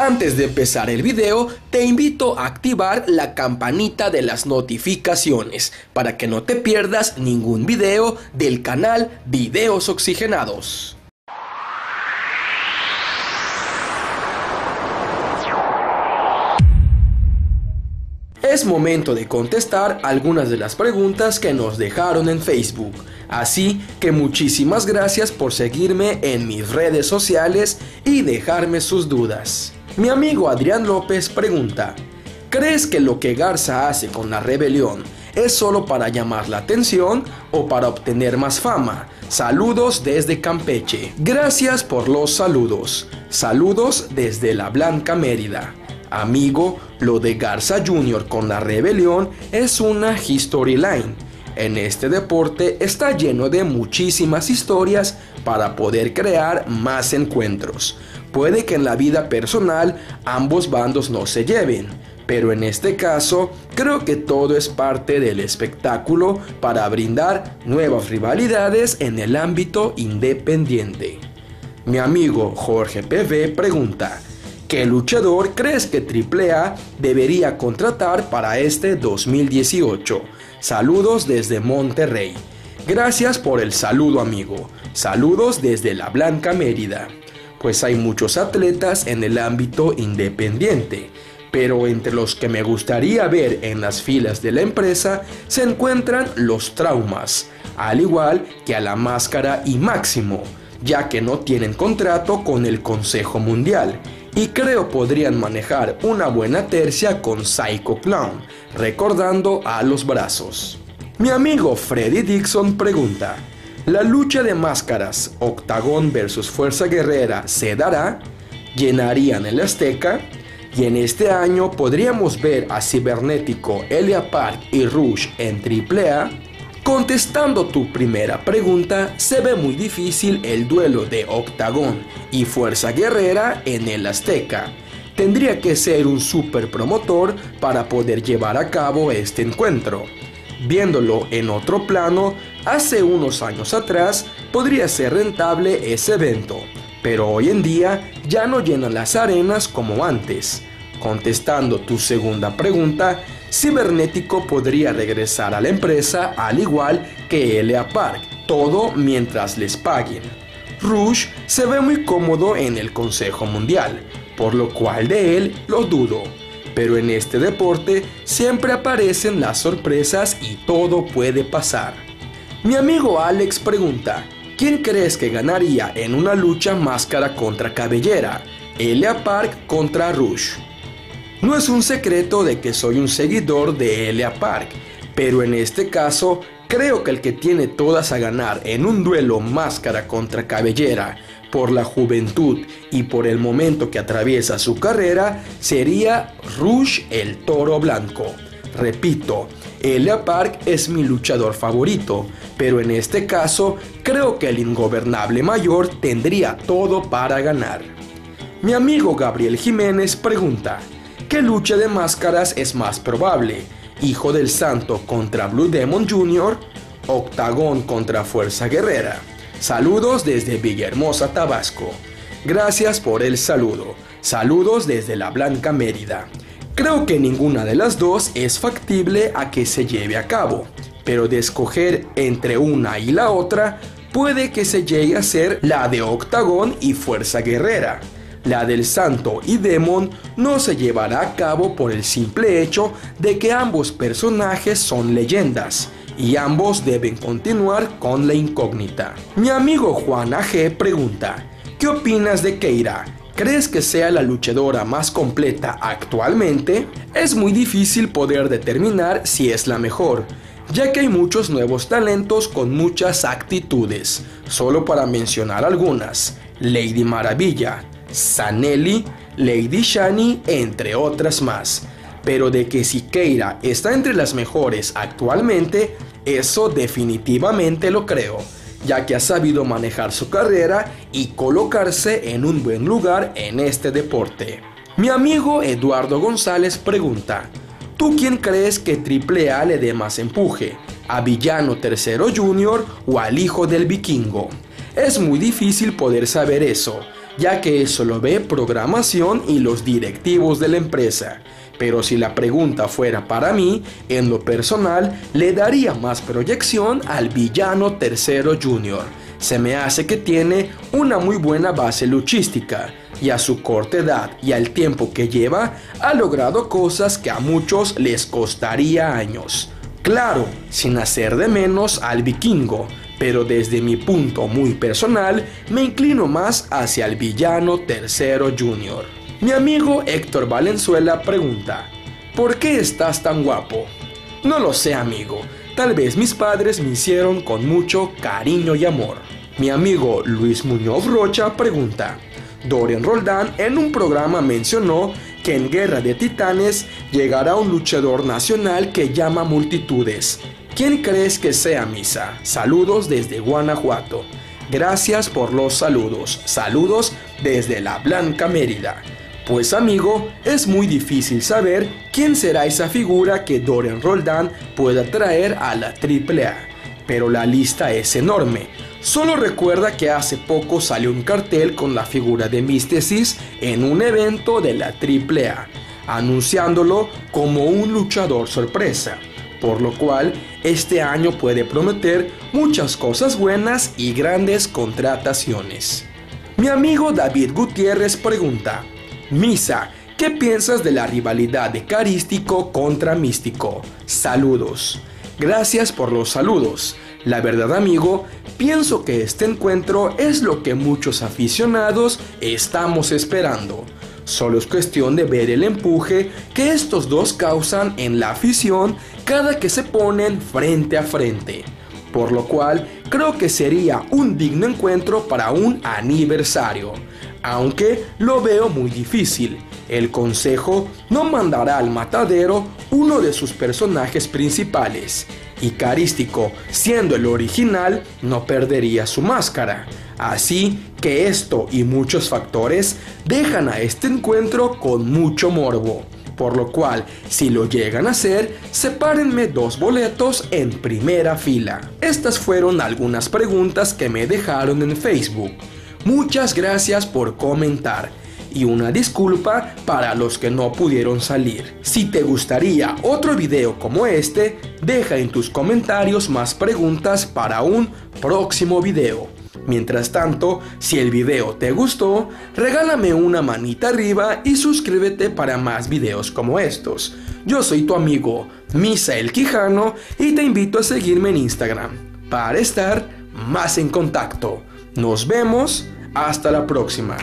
Antes de empezar el video, te invito a activar la campanita de las notificaciones para que no te pierdas ningún video del canal Videos Oxigenados. Es momento de contestar algunas de las preguntas que nos dejaron en Facebook. Así que muchísimas gracias por seguirme en mis redes sociales y dejarme sus dudas. Mi amigo Adrián López pregunta, ¿crees que lo que Garza hace con la rebelión es solo para llamar la atención o para obtener más fama? Saludos desde Campeche. Gracias por los saludos. Saludos desde la Blanca Mérida. Amigo, lo de Garza Jr. con la rebelión es una storyline. En este deporte está lleno de muchísimas historias para poder crear más encuentros. Puede que en la vida personal ambos bandos no se lleven, pero en este caso creo que todo es parte del espectáculo para brindar nuevas rivalidades en el ámbito independiente. Mi amigo Jorge PV pregunta, ¿Qué luchador crees que AAA debería contratar para este 2018? Saludos desde Monterrey. Gracias por el saludo amigo. Saludos desde la Blanca Mérida. Pues hay muchos atletas en el ámbito independiente, pero entre los que me gustaría ver en las filas de la empresa se encuentran los traumas, al igual que a la máscara y máximo, ya que no tienen contrato con el Consejo Mundial y creo podrían manejar una buena tercia con Psycho Clown, recordando a los brazos. Mi amigo Freddy Dixon pregunta, ¿la lucha de máscaras Octagón versus Fuerza Guerrera se dará? ¿Llenarían el Azteca? Y en este año podríamos ver a Cibernético, Elia Park y Rush en AAA Contestando tu primera pregunta, se ve muy difícil el duelo de Octagón y Fuerza Guerrera en el Azteca. Tendría que ser un super promotor para poder llevar a cabo este encuentro. Viéndolo en otro plano, hace unos años atrás podría ser rentable ese evento, pero hoy en día ya no llenan las arenas como antes. Contestando tu segunda pregunta, Cibernético podría regresar a la empresa al igual que Elia Park, todo mientras les paguen. Rush se ve muy cómodo en el Consejo Mundial, por lo cual de él lo dudo. Pero en este deporte siempre aparecen las sorpresas y todo puede pasar. Mi amigo Alex pregunta, ¿quién crees que ganaría en una lucha máscara contra cabellera? Elia Park contra Rush. No es un secreto de que soy un seguidor de Elia Park, pero en este caso creo que el que tiene todas a ganar en un duelo máscara contra cabellera por la juventud y por el momento que atraviesa su carrera sería Rush el Toro Blanco. Repito, Elia Park es mi luchador favorito, pero en este caso creo que el ingobernable mayor tendría todo para ganar. Mi amigo Gabriel Jiménez pregunta, ¿Qué lucha de máscaras es más probable? Hijo del Santo contra Blue Demon Jr., Octagón contra Fuerza Guerrera. Saludos desde Villahermosa, Tabasco. Gracias por el saludo. Saludos desde la Blanca Mérida. Creo que ninguna de las dos es factible a que se lleve a cabo, pero de escoger entre una y la otra, puede que se llegue a ser la de Octagón y Fuerza Guerrera. La del Santo y Demon no se llevará a cabo por el simple hecho de que ambos personajes son leyendas y ambos deben continuar con la incógnita. Mi amigo Juan AG pregunta, ¿qué opinas de Keira? ¿Crees que sea la luchadora más completa actualmente? Es muy difícil poder determinar si es la mejor, ya que hay muchos nuevos talentos con muchas actitudes. Solo para mencionar algunas, Lady Maravilla, Sanelli, Lady Shani, entre otras más. Pero de que Siqueira está entre las mejores actualmente, eso definitivamente lo creo, ya que ha sabido manejar su carrera y colocarse en un buen lugar en este deporte. Mi amigo Eduardo González pregunta, ¿tú quién crees que AAA le dé más empuje? ¿A Villano III Jr. o al hijo del vikingo? Es muy difícil poder saber eso, ya que eso lo ve programación y los directivos de la empresa. Pero si la pregunta fuera para mí, en lo personal, le daría más proyección al villano tercero junior. Se me hace que tiene una muy buena base luchística y a su corta edad y al tiempo que lleva, ha logrado cosas que a muchos les costaría años. Claro, sin hacer de menos al vikingo, pero desde mi punto muy personal me inclino más hacia el villano tercero junior. Mi amigo Héctor Valenzuela pregunta, ¿por qué estás tan guapo? No lo sé amigo, tal vez mis padres me hicieron con mucho cariño y amor. Mi amigo Luis Muñoz Rocha pregunta, Dorian Roldán en un programa mencionó que en Guerra de Titanes llegará un luchador nacional que llama multitudes. ¿Quién crees que sea Misa? Saludos desde Guanajuato. Gracias por los saludos. Saludos desde la Blanca Mérida. Pues amigo, es muy difícil saber quién será esa figura que Dorian Roldán pueda traer a la AAA. Pero la lista es enorme. Solo recuerda que hace poco salió un cartel con la figura de Místesis en un evento de la AAA, anunciándolo como un luchador sorpresa, por lo cual este año puede prometer muchas cosas buenas y grandes contrataciones. Mi amigo David Gutiérrez pregunta, Misa, ¿qué piensas de la rivalidad de Carístico contra Místico? Saludos. Gracias por los saludos. La verdad amigo, pienso que este encuentro es lo que muchos aficionados estamos esperando. Solo es cuestión de ver el empuje que estos dos causan en la afición cada que se ponen frente a frente. Por lo cual creo que sería un digno encuentro para un aniversario. Aunque lo veo muy difícil. El consejo no mandará al matadero uno de sus personajes principales y Carístico, siendo el original, no perdería su máscara. Así que esto y muchos factores dejan a este encuentro con mucho morbo. Por lo cual, si lo llegan a hacer, sepárenme dos boletos en primera fila. Estas fueron algunas preguntas que me dejaron en Facebook. Muchas gracias por comentar y una disculpa para los que no pudieron salir. Si te gustaría otro video como este, deja en tus comentarios más preguntas para un próximo video. Mientras tanto, si el video te gustó, regálame una manita arriba y suscríbete para más videos como estos. Yo soy tu amigo Misael Quijano y te invito a seguirme en Instagram para estar más en contacto. Nos vemos, hasta la próxima.